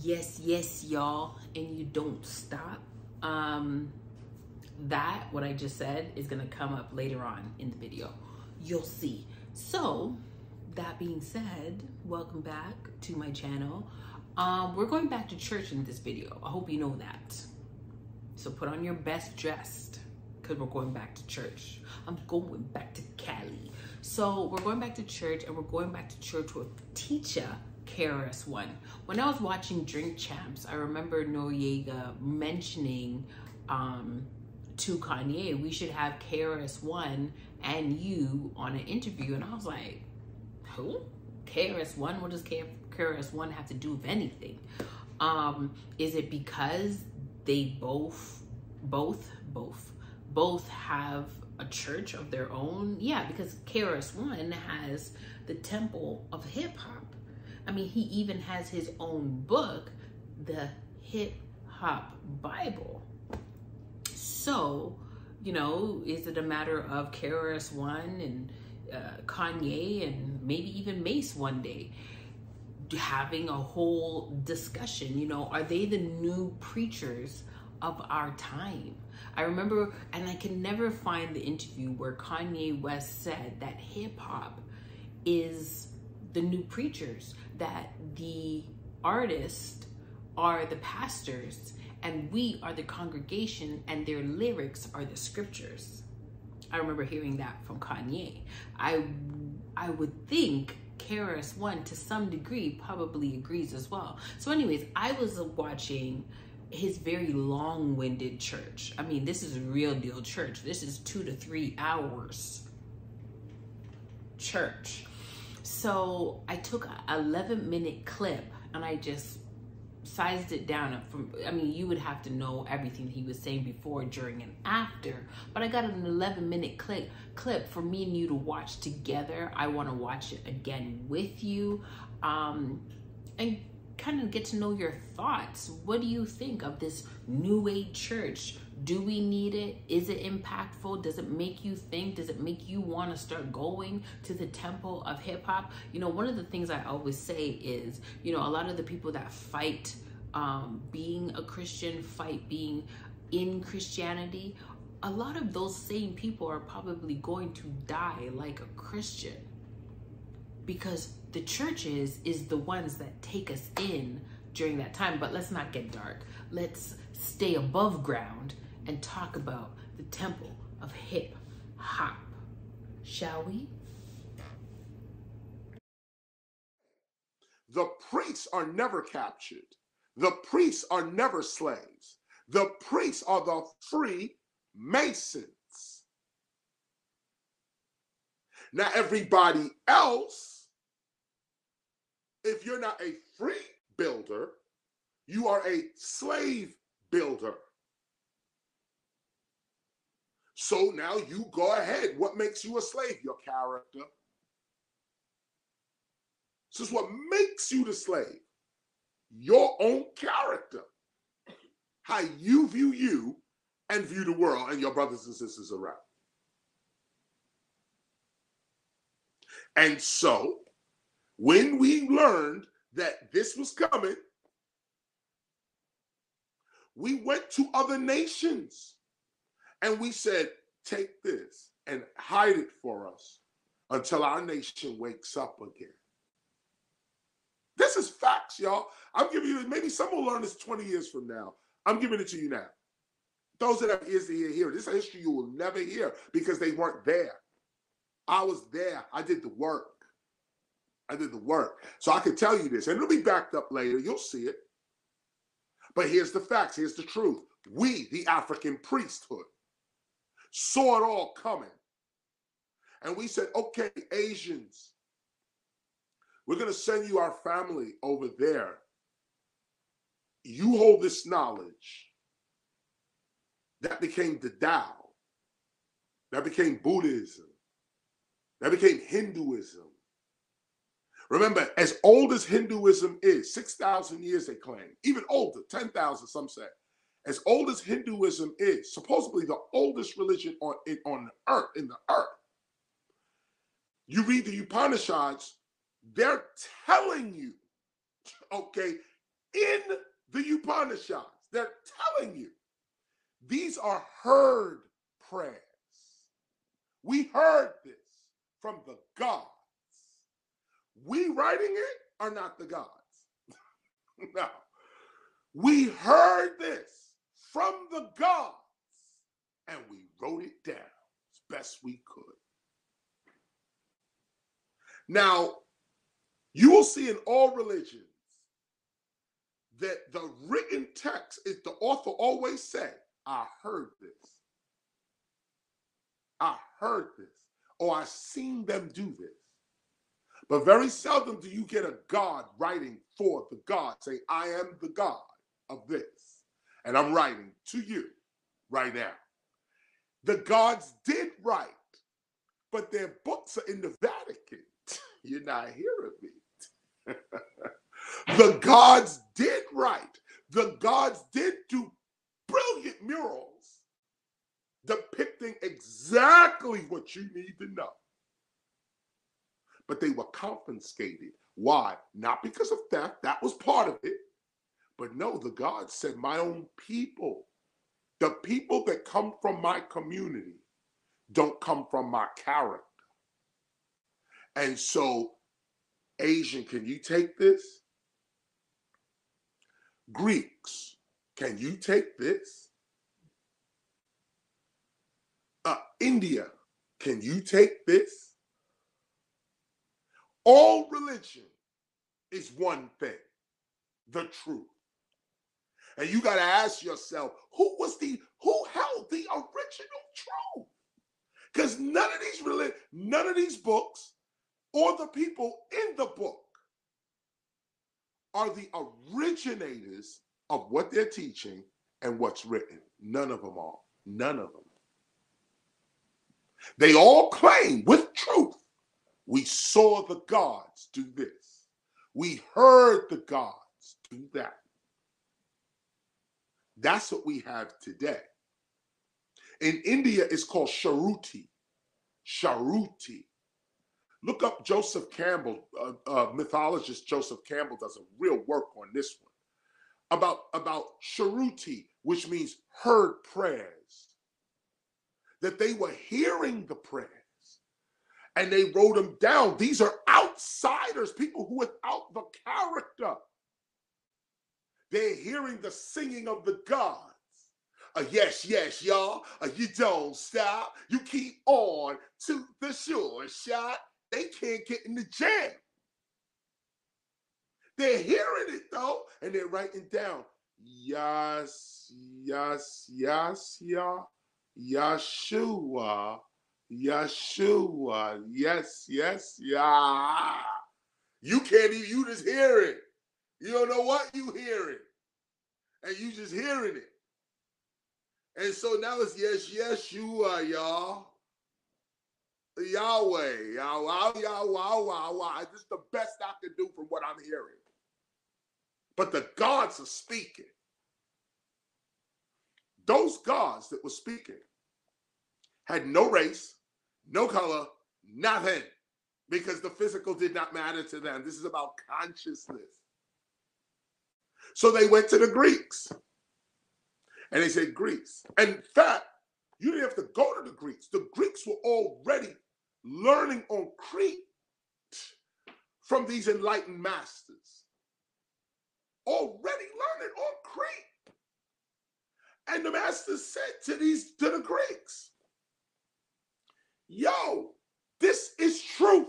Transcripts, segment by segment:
yes yes y'all and you don't stop. Um that what i just said is to come up later on in the video. You'll see. So that being said welcome back to my channel. Um we're going back to church in this video. I hope you know that. So put on your best dressed because we're going back to church. I'm going back to cali. So we're going back to church and we're going back to church with teacher KRS-One. When I was watching Drink Champs, I remember Noreaga mentioning um, to Kanye, we should have KRS-One and you on an interview. And I was like, who? KRS-One? What does KRS-One have to do with anything? Um, is it because they both, both, both, both have a church of their own? Yeah, because KRS-One has the Temple of Hip Hop I mean, he even has his own book, the Hip Hop Bible. So, you know, is it a matter of KRS One and uh, Kanye and maybe even Mase one day having a whole discussion? You know, are they the new preachers of our time? I remember, and I can never find the interview where Kanye West said that hip hop is the new preachers, that the artists are the pastors and we are the congregation and their lyrics are the scriptures. I remember hearing that from Kanye. I I would think KRS One to some degree probably agrees as well. So, anyways, I was watching his very long-winded church. I mean, this is a real deal church. This is two to three hours church. So I took a 11 minute clip and I just sized it down from I mean you would have to know everything he was saying before during and after but I got an 11 minute clip clip for me and you to watch together. I want to watch it again with you. Um and kind of get to know your thoughts what do you think of this new age church do we need it? Is it impactful? Does it make you think? Does it make you want to start going to the temple of hip hop? You know, one of the things I always say is, you know, a lot of the people that fight um, being a Christian, fight being in Christianity, a lot of those same people are probably going to die like a Christian because the churches is the ones that take us in during that time. But let's not get dark. Let's stay above ground and talk about the temple of hip hop. Shall we? The priests are never captured. The priests are never slaves. The priests are the free masons. Now, everybody else, if you're not a free builder, you are a slave builder. So now you go ahead. What makes you a slave? Your character. This is what makes you the slave. Your own character. How you view you and view the world and your brothers and sisters around. And so, when we learned that this was coming, we went to other nations and we said, take this and hide it for us until our nation wakes up again. This is facts, y'all. I'm giving you, maybe some will learn this 20 years from now. I'm giving it to you now. Those that have ears to hear, hear. This is history you will never hear because they weren't there. I was there. I did the work. I did the work. So I can tell you this, and it'll be backed up later. You'll see it. But here's the facts. Here's the truth. We, the African priesthood, saw it all coming. And we said, okay, Asians, we're going to send you our family over there. You hold this knowledge. That became the Tao. That became Buddhism. That became Hinduism. Remember, as old as Hinduism is, 6,000 years they claim, even older, 10,000 some say, as old as Hinduism is, supposedly the oldest religion on, on the earth, in the earth, you read the Upanishads, they're telling you, okay, in the Upanishads. They're telling you these are heard prayers. We heard this from the gods. We writing it are not the gods. no. We heard this from the gods and we wrote it down as best we could. Now, you will see in all religions that the written text is the author always said, I heard this. I heard this. Or I've seen them do this. But very seldom do you get a God writing for the God, saying, I am the God of this. And I'm writing to you right now. The gods did write, but their books are in the Vatican. You're not hearing me. the gods did write. The gods did do brilliant murals depicting exactly what you need to know. But they were confiscated. Why? Not because of theft, that was part of it. But no, the gods said, My own people, the people that come from my community, don't come from my character. And so, Asian, can you take this? Greeks, can you take this? Uh, India, can you take this? All religion is one thing the truth. And you got to ask yourself, who was the, who held the original truth? Because none of these religion, none of these books or the people in the book are the originators of what they're teaching and what's written. None of them are. None of them. They all claim with truth we saw the gods do this, we heard the gods do that. That's what we have today. In India, it's called Shruti. Shruti. Look up Joseph Campbell, uh, uh, mythologist Joseph Campbell does a real work on this one about about Shruti, which means heard prayers. That they were hearing the prayers and they wrote them down. These are outsiders, people who without the character. They're hearing the singing of the gods. Uh, yes, yes, y'all. Uh, you don't stop. You keep on to the sure shot. They can't get in the jam. They're hearing it though, and they're writing down. Yes, yes, yes, yeah. Yeshua, Yeshua, yes, yes, yeah. You can't even, you just hear it. You don't know what you hearing. And you just hearing it. And so now it's yes, Yeshua, y'all. Yahweh, Yahweh, Yahweh, Yahweh. This is the best I can do from what I'm hearing. But the gods are speaking. Those gods that were speaking had no race, no color, nothing, because the physical did not matter to them. This is about consciousness. So they went to the Greeks and they said, Greeks. And in fact, you didn't have to go to the Greeks. The Greeks were already learning on Crete from these enlightened masters. Already learning on Crete. And the master said to these to the Greeks, yo, this is truth.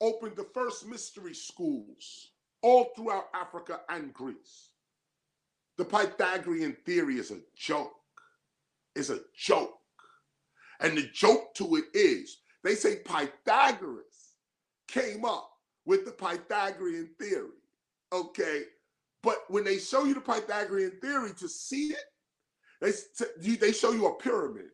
Opened the first mystery schools all throughout Africa and Greece. The Pythagorean theory is a joke. It's a joke. And the joke to it is they say Pythagoras came up with the Pythagorean theory. Okay. But when they show you the Pythagorean theory to see it, they, they show you a pyramid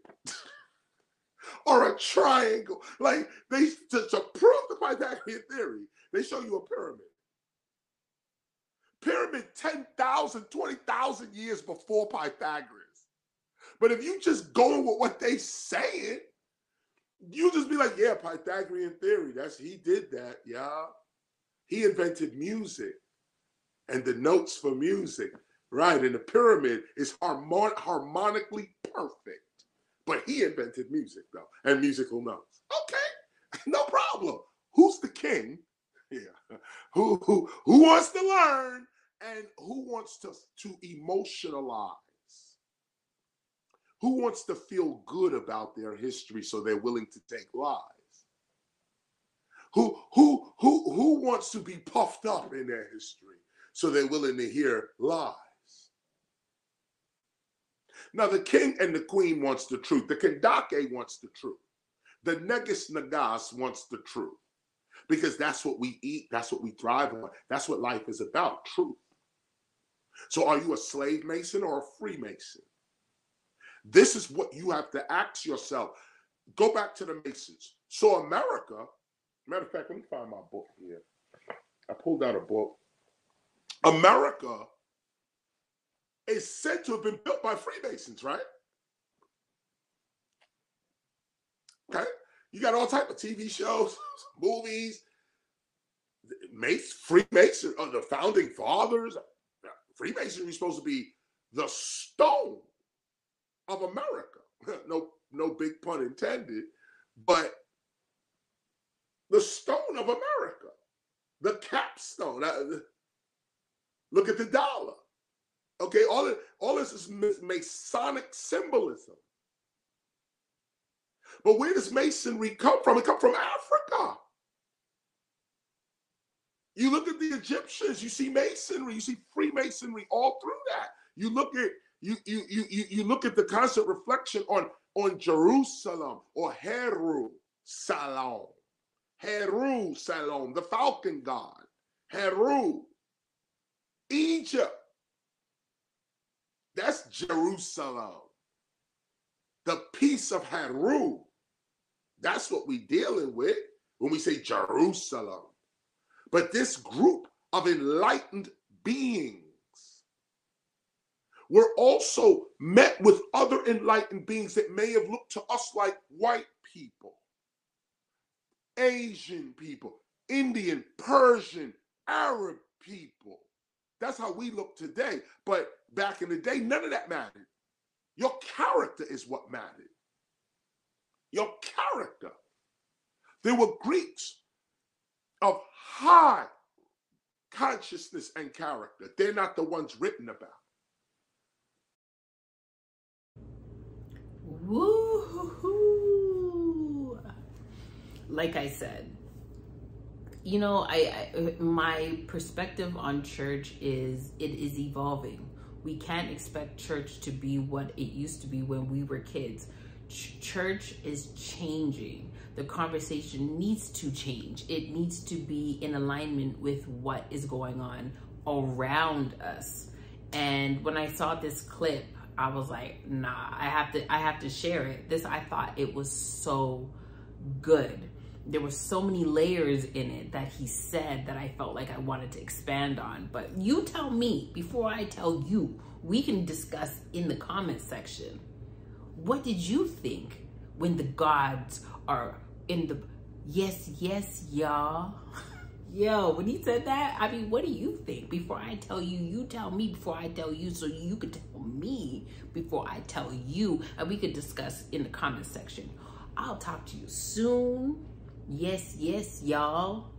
or a triangle. Like they to, to prove the Pythagorean theory, they show you a pyramid pyramid 10,000, 20,000 years before Pythagoras. But if you just go with what they saying, you just be like, yeah, Pythagorean theory. That's he did that, yeah. He invented music and the notes for music, right? And the pyramid is harmon- harmonically perfect. But he invented music, though, and musical notes. Okay, no problem. Who's the king? Yeah. Who, who, who wants to learn and who wants to, to emotionalize? Who wants to feel good about their history so they're willing to take lies? Who, who, who, who wants to be puffed up in their history so they're willing to hear lies? Now, the king and the queen wants the truth. The Kandake wants the truth. The Negus Nagas wants the truth because that's what we eat, that's what we thrive on, that's what life is about truth. So, are you a slave mason or a freemason? This is what you have to ask yourself. Go back to the Masons. So, America, matter of fact, let me find my book here. I pulled out a book. America is said to have been built by Freemasons, right? Okay. You got all type of TV shows, movies, Mace, Freemason, uh, the founding fathers. Freemasonry is supposed to be the stone of America. no, no big pun intended, but the stone of America, the capstone. Look at the dollar. Okay, all of, all this is Masonic symbolism. But where does masonry come from? It come from Africa. You look at the Egyptians, you see masonry, you see Freemasonry all through that. You look at you you you you look at the constant reflection on on Jerusalem or Heru Salom. Heru Salom, the falcon god. Heru. Egypt. That's Jerusalem. The peace of Heru. That's what we're dealing with when we say Jerusalem. But this group of enlightened beings were also met with other enlightened beings that may have looked to us like white people, Asian people, Indian, Persian, Arab people. That's how we look today. But back in the day, none of that mattered. Your character is what mattered. Your character. There were Greeks of high consciousness and character. They're not the ones written about. Woo! Like I said, you know, I, I my perspective on church is it is evolving. We can't expect church to be what it used to be when we were kids. Ch- church is changing. The conversation needs to change. It needs to be in alignment with what is going on around us. And when I saw this clip, I was like, nah, I have to I have to share it. This I thought it was so good there were so many layers in it that he said that I felt like I wanted to expand on. But you tell me before I tell you, we can discuss in the comment section. What did you think when the gods are in the yes, yes, y'all? Yo, when he said that, I mean, what do you think? Before I tell you, you tell me before I tell you, so you could tell me before I tell you, and we could discuss in the comment section. I'll talk to you soon. Yes, yes, y'all.